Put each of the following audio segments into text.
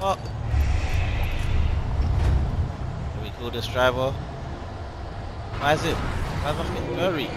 fuck? Can we kill this driver? Why is it? Why am I getting blurry?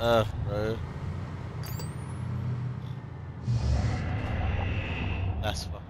Uh, right. That's fuck.